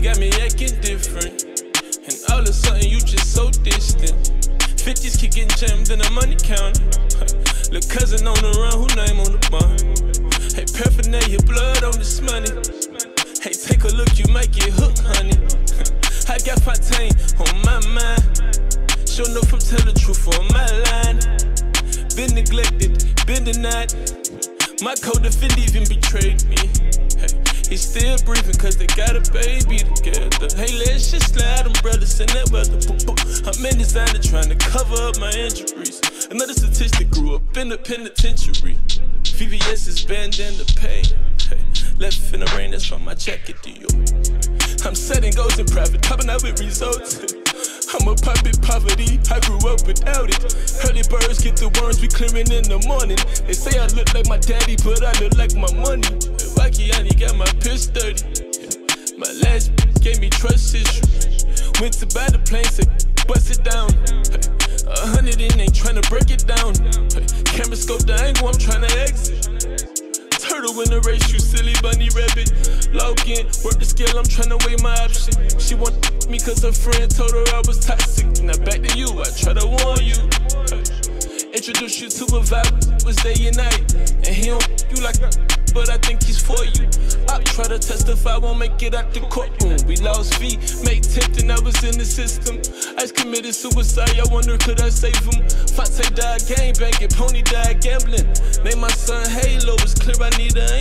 got me acting different. And all of a sudden you just so distant. 50s keep getting jammed in the money counter. Look cousin on the run, who name on the bond? Hey, paraphernalia, blood on this money. Hey, take a look, you might get hooked, honey. I got Fontaine on my mind. Sure enough, I'm tell the truth on my line. Been neglected, been denied. My co-defendant even betrayed me. Still breathing cause they got a baby together. Hey, let's just slide brothers in that weather. I'm in designer trying to cover up my injuries. Another statistic grew up in the penitentiary. VVS is banned in the pay. Hey, left in the rain, that's from my jacket deal. I'm setting goals in private, popping out with results. I'm a puppet poverty, I clearing in the morning. They say I look like my daddy, but I look like my money. Wakiani got my piss dirty. My last gave me trust issues. Went to buy the plane, said bust it down. A hundred in ain't trying to break it down. Camera scope the angle, I'm trying to exit. Turtle in the race, you silly bunny rabbit. Log in, work the skill, I'm trying to weigh my option. She want me cause her friend told her I was toxic. Now back to you, I try to warn you. You to a vibe, was day and night. And he don't you like but I think he's for you. I try to testify, won't make it out the courtroom. We lost feet, made tipped, and I was in the system. I just committed suicide, I wonder could I save him? Fonte died gang banging, Pony died gambling. Name my son Halo, it's clear I need an